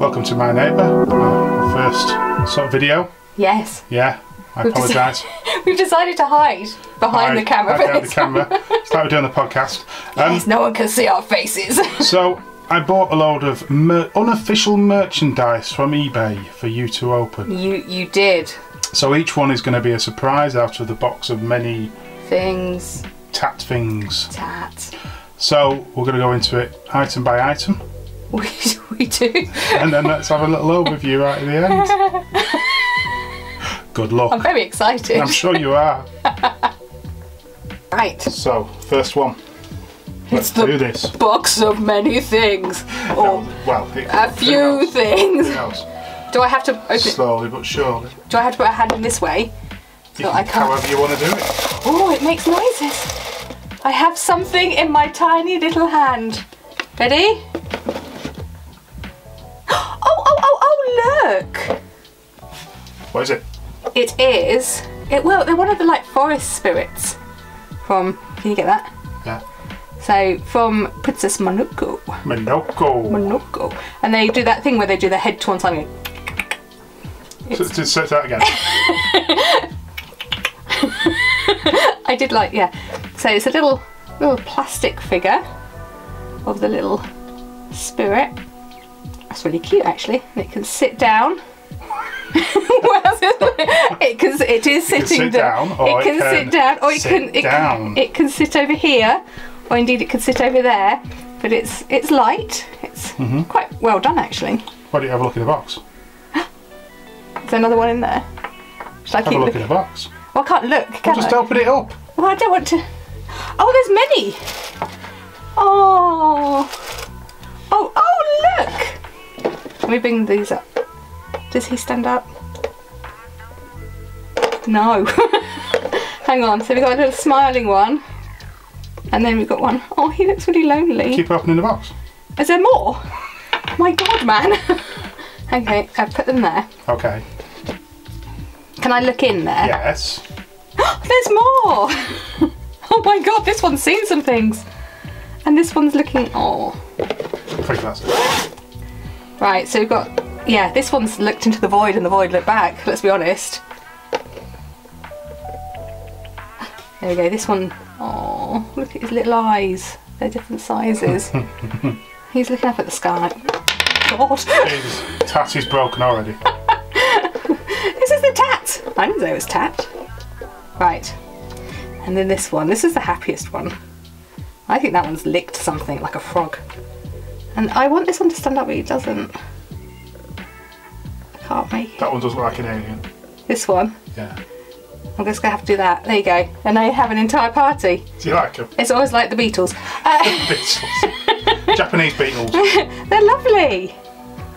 Welcome to my neighbour. Uh, first sort of video. Yes. Yeah, I We've apologise. We've decided to hide behind the camera. Hide behind the camera. It's like we're doing the podcast. Um, Yes, no one can see our faces. so I bought a load of mer- unofficial merchandise from eBay for you to open. you you did So each one is going to be a surprise out of the box of many things. tat things. Tat. So we're going to go into it item by item, We, we do. and then let's have a little overview right at the end. Good luck. I'm very excited. I'm sure you are. Right. So first one. Let's do this. box of many things. Or Well, a few knows? things. Do I have to open? Slowly but surely. Do I have to put a hand in this way? You I can- can't- However you want to do it. Oh, it makes noises. I have something in my tiny little hand. Ready? Look! What is it? It is. It well, they're one of the like forest spirits from. Can you get that? Yeah. So from Princess Monoco, Minoko. Monoco, and they do that thing where they do their head side. and So, so, say that again. I did like yeah. So it's a little little plastic figure of the little spirit. That's really cute actually. And it can sit down. It can it is can sitting sit down. down, it can it can sit down or it can it, down. can it can sit over here or indeed it can sit over there. But it's it's light. It's Mm-hmm. quite well done actually. Why don't you have a look in the box? There's another one in there. Should I Have keep a look looking? in the box. Well, I can't look, can Well, just I? open it up. Well, I don't want to. Oh, there's many. Oh, Let me bring these up. Does he stand up? No. Hang on. So we've got a little smiling one. And then we've got one. Oh, he looks really lonely. Keep opening the box. Is there more? My God, man. okay, I've put them there. Okay. Can I look in there? Yes. There's more! oh my god, this one's seen some things. And this one's looking. Oh. That's it. Right, so we've got. Yeah, this one's looked into the void and the void looked back, let's be honest. There we go, this one. Oh, look at his little eyes. They're different sizes. He's looking up at the sky. God. His tat is broken already. This is the tat! I didn't know it was tat. Right. And then this one. This is the happiest one. I think that one's licked something like a frog. And I want this one to stand up, but it doesn't. I can't make it. That one does look like an alien. This one. Yeah. I'm just gonna have to do that. There you go. And now you have an entire party. Do you like them? It's always like the Beatles. Uh, Beatles. Japanese Beatles. they're lovely.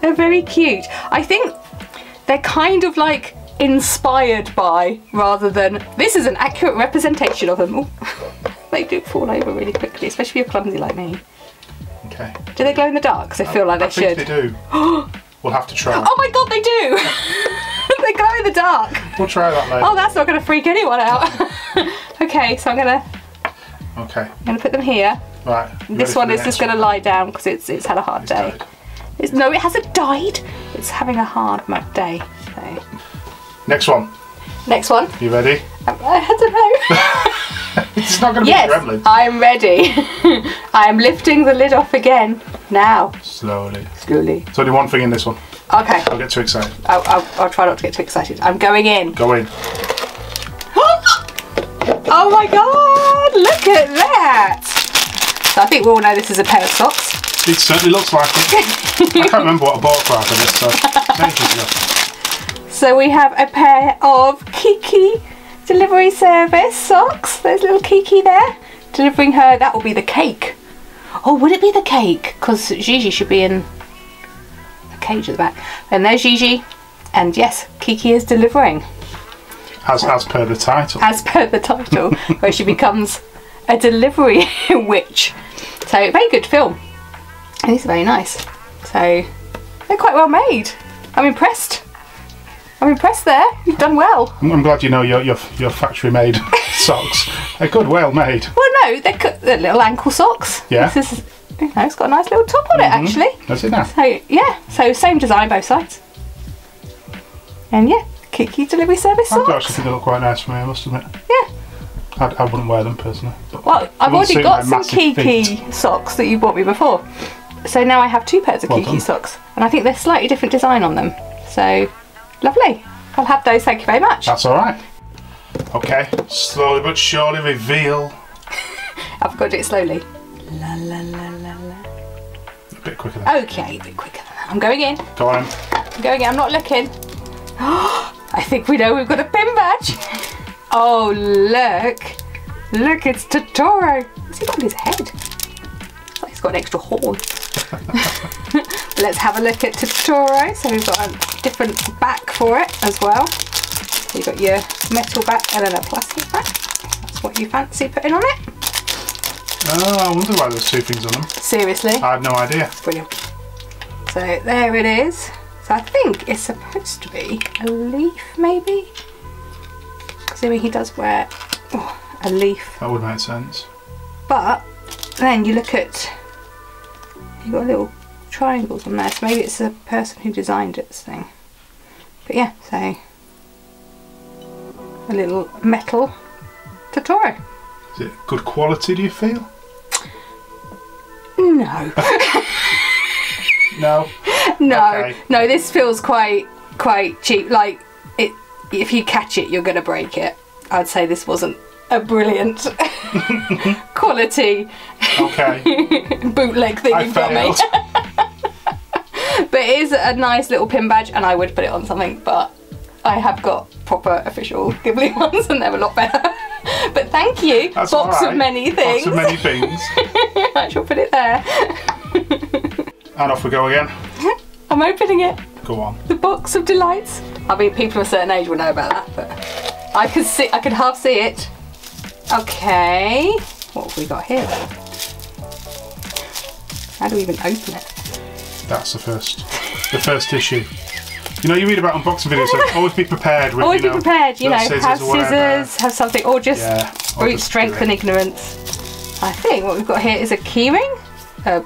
They're very cute. I think they're kind of like inspired by rather than this is an accurate representation of them. They do fall over really quickly, especially if you're clumsy like me. Okay. Do they glow in the dark? Because I feel like they I think should. they do. we'll have to try. Oh my god, they do! they glow in the dark. We'll try that later. Oh, that's not going to freak anyone out. okay, so I'm gonna Okay. I'm gonna put them here. Right. This one is just going to lie down because it's it's had a hard It's day. died. It's, no, it hasn't died. It's having a hard day. So. Next one. Next one. You ready? Um, I don't know. It's not going to be yes, gremlin. I'm ready. I am lifting the lid off again now. Slowly. Slowly. There's only one thing in this one. Okay. I'll get too excited. I'll, I'll, I'll try not to get too excited. I'm going in. Go in. Oh my god! Look at that. So I think we all know this is a pair of socks. It certainly looks like it. I can't remember what I bought for after this, so ages ago. So we have a pair of Kiki delivery service socks. There's little Kiki there. Delivering her, that will be the cake. Oh, would it be the cake? Because Jiji should be in a cage at the back. And there's Jiji. And yes, Kiki is delivering, As, as per the title. as per the title, where she becomes a delivery witch. So, very good film. And these are very nice. So, they're quite well made. I'm impressed. I'm impressed there. You've done well. I'm glad you know your your, your factory made socks. They're good, well made. Well, no, they're, they're little ankle socks. Yeah. This is, you know, it's got a nice little top on it mm-hmm. actually. Does it now? So yeah, so same design both sides. And yeah, Kiki delivery service I do socks. actually think they look quite nice for me, I must admit. Yeah. I, I wouldn't wear them personally. Well, I've already got some Kiki feet. socks that you bought me before. So now I have two pairs of Well Kiki done. socks. And I think they're slightly different design on them. So lovely. I'll have those, thank you very much. that's alright. Okay, slowly but surely reveal. I've got to do it slowly. La la la la la. A bit quicker then. Okay, a bit quicker than that. I'm going in. Go on. I'm going in. I'm not looking. I think we know we've got a pin badge. Oh, look. Look, it's Totoro. What's he got on his head? It's like he's got an extra horn. Let's have a look at Totoro. So we've got a different back for it as well. So you've got your metal back and then a plastic back. That's what you fancy putting on it. Oh, I wonder why there's two things on them. Seriously. I had no idea. Brilliant. So there it is. So I think it's supposed to be a leaf, maybe. Assuming he does wear oh, a leaf, That would make sense. but then you look at you got little triangles on there. So maybe it's the person who designed it thing. But yeah, so a little metal Totoro. Is it good quality, do you feel? No. No. No, Okay. no, this feels quite quite cheap. Like it, if you catch it, you're gonna break it. I'd say this wasn't a brilliant quality Okay. bootleg thing I you've got failed. me. But it is a nice little pin badge, and I would put it on something. But I have got proper official Ghibli ones, and they're a lot better. but thank you, That's box alright. of many things. Box of many things. I shall put it there. and off we go again. I'm opening it. Go on. the box of delights. I mean, people of a certain age will know about that, but I could see, I could half see it. Okay, what have we got here? How do we even open it? That's the first. The first issue. You know, you read about unboxing videos, so always be prepared with, Always you be know, prepared, you know, little have scissors, have something, or just Yeah. or brute just strength and ignorance. I think what we've got here is a keyring. Uh,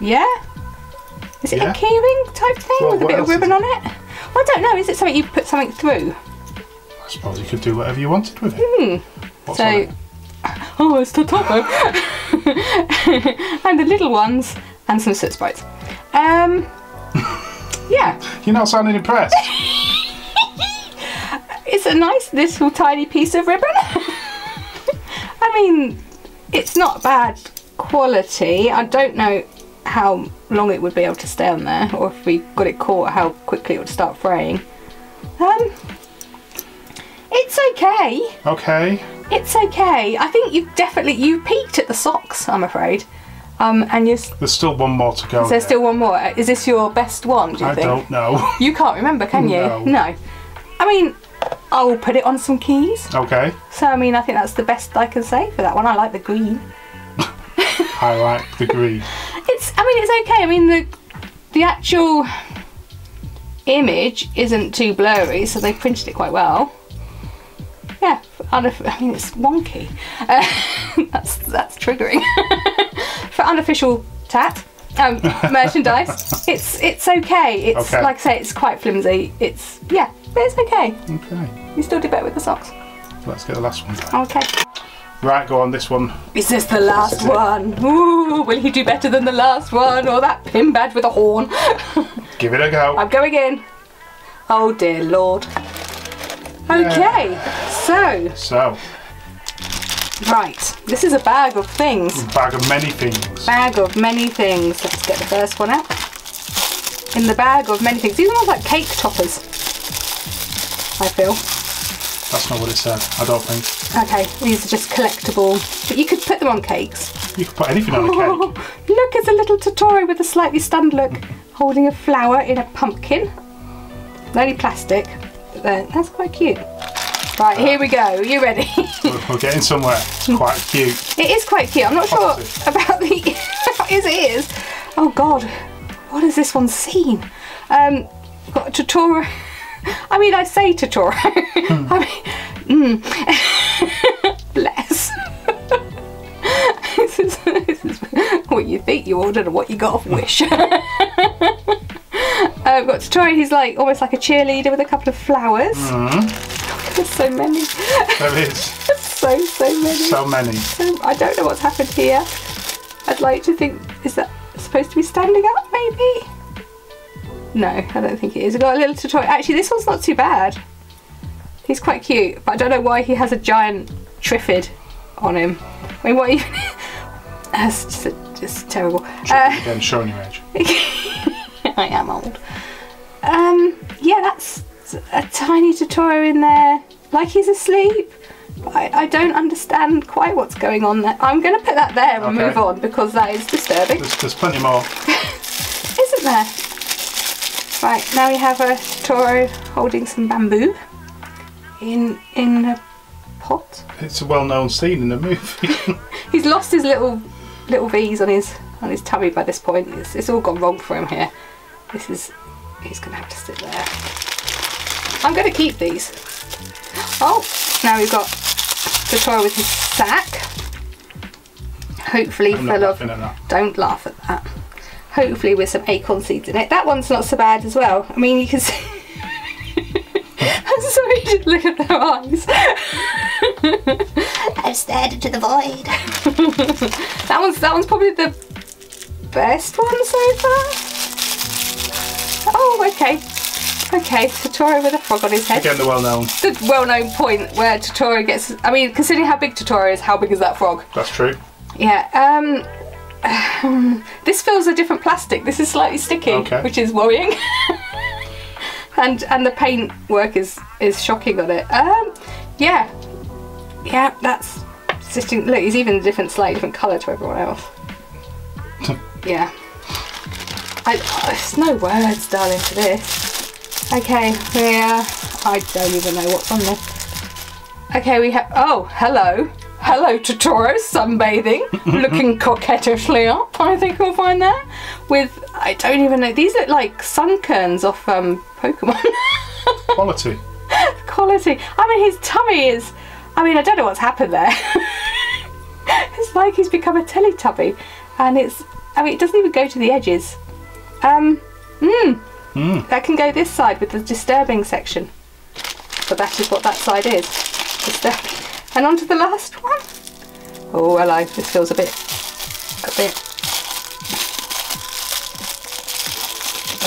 yeah. Is it Yeah. a keyring type thing Well, with a bit of ribbon on it? Well, I don't know. Is it something you put something through? I suppose you could do whatever you wanted with it. Hmm. So, it? oh, it's Totoro. and the little ones, and some soot sprites. Um, yeah, You're not sounding impressed. it's a nice little tiny piece of ribbon. I mean, it's not bad quality. I don't know how long it would be able to stay on there, or if we got it caught, how quickly it would start fraying. Um, it's okay. Okay. It's okay. I think you've definitely you peaked at the socks. I'm afraid. Um, and you're, is There's still one more to go. there still one more? Is this your best one? Do you I think? don't know. You can't remember, can you? No. I mean, I'll put it on some keys. okay. So I mean, I think that's the best I can say for that one. I like the green. I like the green. It's. I mean, it's okay. I mean, the the actual image isn't too blurry, so they printed it quite well. Yeah, I mean it's wonky. Uh, that's that's triggering for unofficial tat um, merchandise. It's it's okay. It's Okay. like I say, it's quite flimsy. It's yeah, but it's okay. Okay. You still did better with the socks. Let's get the last one. Okay. Right, go on. This one. Is this the last is it. one? Ooh, will he do better than the last one or that pin badge with a horn? Give it a go. I'm going in. Oh dear lord. Okay, so, So, right, this is a bag of things. bag of many things. Bag of many things. Let's get the first one out. In the bag of many things. These are like cake toppers. I feel. That's not what it said. I don't think. Okay, these are just collectible. But you could put them on cakes. You could put anything on a cake. look, it's a little Totoro with a slightly stunned look, holding a flower in a pumpkin. Only plastic, but that's quite cute. Right, here we go. You ready? We're, we're getting somewhere. It's quite cute. it is quite cute. I'm not sure about the. is it is? Oh God, what has this one seen? Um, got a Totoro. I mean, I say Totoro. I mean, mm. bless. this is this is what you think you ordered and what you got off Wish. uh, we've got Tori, he's like almost like a cheerleader with a couple of flowers. There's so many. There is so, so many. so many. Um, I don't know what's happened here. I'd like to think, is that supposed to be standing up maybe? No, I don't think it is. I've got a little Totoro. Actually, this one's not too bad. He's quite cute, but I don't know why he has a giant triffid on him. I mean, what even? That's just, just terrible. Uh, Again, showing your age. I am old. Um, yeah, that's a tiny Totoro in there, like he's asleep. I, I don't understand quite what's going on there. I'm going to put that there and Okay. move on because that is disturbing, There's, there's plenty more. isn't there? Right, now we have a Totoro holding some bamboo in in a pot. It's a well-known scene in the movie. He's lost his little little V's on his on his tummy by this point. It's, it's all gone wrong for him here. This is he's gonna have to sit there. I'm gonna keep these. Oh, now we've got Totoro with his sack. Hopefully I'm not full of at that. don't laugh at that. Hopefully with some acorn seeds in it. That one's not so bad as well. I mean you can see I'm sorry, just look at their eyes. I've stared into the void. that one's that one's probably the best one so far. Oh, okay. Okay, Totoro with a frog on his head. Again, the well-known. The well-known point where Totoro gets. I mean, considering how big Totoro is, how big is that frog? That's true. Yeah. Um. this feels a different plastic. This is slightly sticky, Okay. which is worrying. and and the paint work is is shocking on it. Um. Yeah. Yeah. That's sitting. Look, he's even a different, slightly different colour to everyone else. yeah. I, there's no words, darling, for this. Okay, yeah. I don't even know what's on there. Okay, we have. Oh, hello. Hello, Totoro, sunbathing, looking coquettishly up, I think we'll find that. With, I don't even know, these look like sunkerns off um, Pokemon. Quality. Quality. I mean, his tummy is. I mean, I don't know what's happened there. it's like he's become a Teletubby. And it's. I mean, it doesn't even go to the edges. Um, mmm. That can go this side with the disturbing section. But that is what that side is. Disturbing. And on to the last one. Oh, hello. This feels a bit. a bit.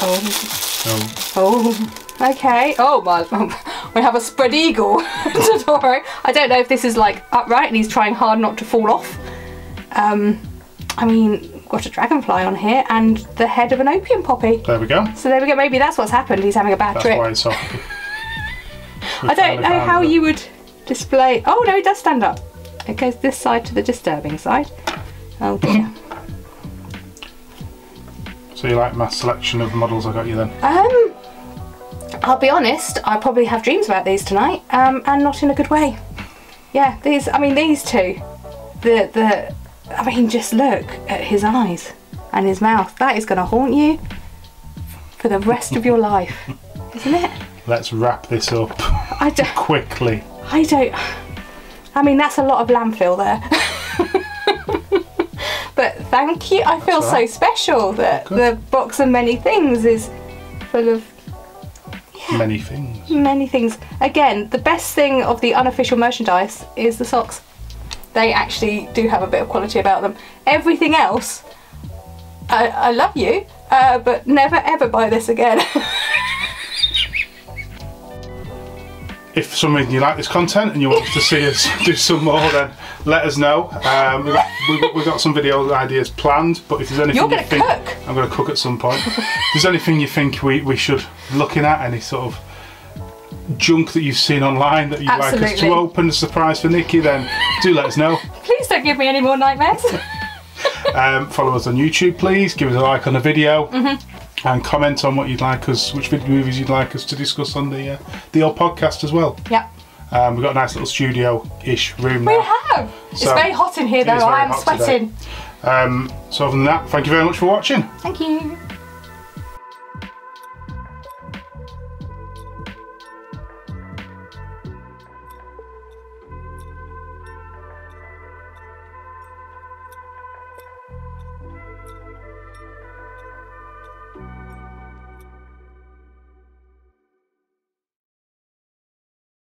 Oh. So, Oh, okay. Oh, my. We have a spread eagle Totoro. I don't know if this is like upright and he's trying hard not to fall off. Um, I mean, got a dragonfly on here and the head of an opium poppy. there we go. So there we go. Maybe that's what's happened. He's having a bad That's trip. why it's so I don't know how it. you would display. Oh no, it does stand up. It goes this side to the disturbing side. Oh dear. So you like my selection of models I got you then? um, I'll be honest. I probably have dreams about these tonight, um, and not in a good way. Yeah, these. I mean, these two. The the. I mean, just look at his eyes and his mouth. That is going to haunt you for the rest of your life, isn't it? Let's wrap this up I don't. quickly. I don't. I mean, that's a lot of landfill there. but thank you. I feel That's all so special that Good. the box of many things is full of Many things. many things. Again, the best thing of the unofficial merchandise is the socks. They actually do have a bit of quality about them. Everything else, I, I love you, uh, but never ever buy this again. If for some reason you like this content and you want to see us do some more, then let us know. Um, we've, got, we've, got, we've got some video ideas planned, but if there's anything You're gonna think cook. I'm going to cook at some point. if there's anything you think we, we should looking at, any sort of junk that you've seen online that you'd like us to open a surprise for Nikki, then do let us know. Please don't give me any more nightmares. Um, follow us on YouTube, please. Give us a like on the video. Mm-hmm. And comment on what you'd like us, which video movies you'd like us to discuss on the uh, the old podcast as well. yep. Um, we've got a nice little studio-ish room We now. have. It's very hot in here though. I am sweating. Um, so other than that, thank you very much for watching. Thank you.